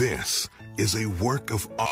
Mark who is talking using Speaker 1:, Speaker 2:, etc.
Speaker 1: This is a work of art.